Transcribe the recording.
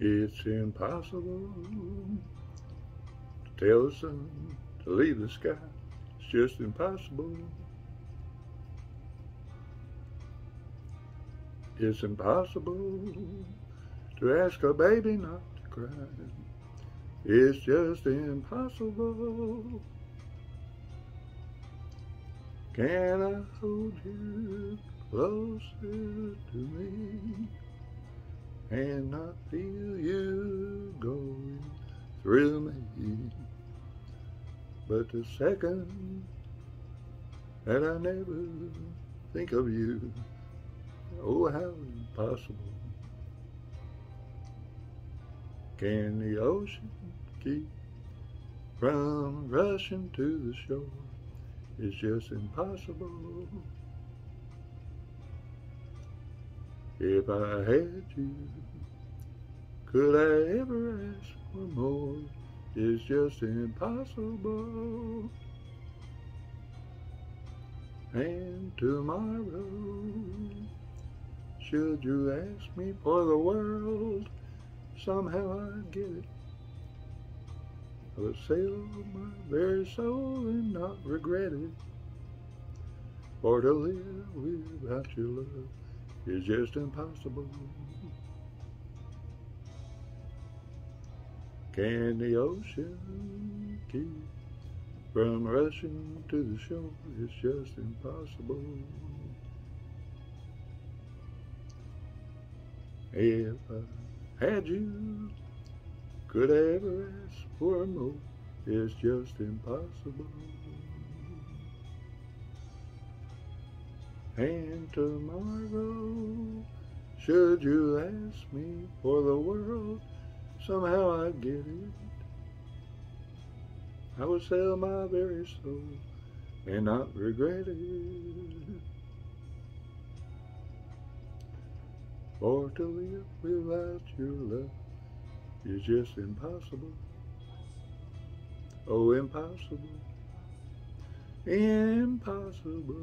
It's impossible to tell the sun to leave the sky. It's just impossible. It's impossible to ask a baby not to cry. It's just impossible. Can I hold you closer to me and not feel you going through me? But the second that I never think of you, oh how impossible. Can the ocean keep from rushing to the shore? It's just impossible. If I had you, could I ever ask for more? It's just impossible. And tomorrow, should you ask me for the world, somehow I'd get it. I would sell my very soul and not regret it. For to live without your love is just impossible. Can the ocean keep from rushing to the shore? It's just impossible. If I had you, could I ever ask for more? It's just impossible. And tomorrow, should you ask me for the world, somehow I'd get it. I would sell my very soul and not regret it. For to live without your love is just impossible. Oh, impossible. Impossible.